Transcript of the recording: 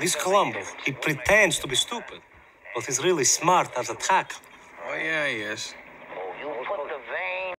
This Colombo, he pretends to be stupid, but he's really smart as a tack. Oh, yeah, he is.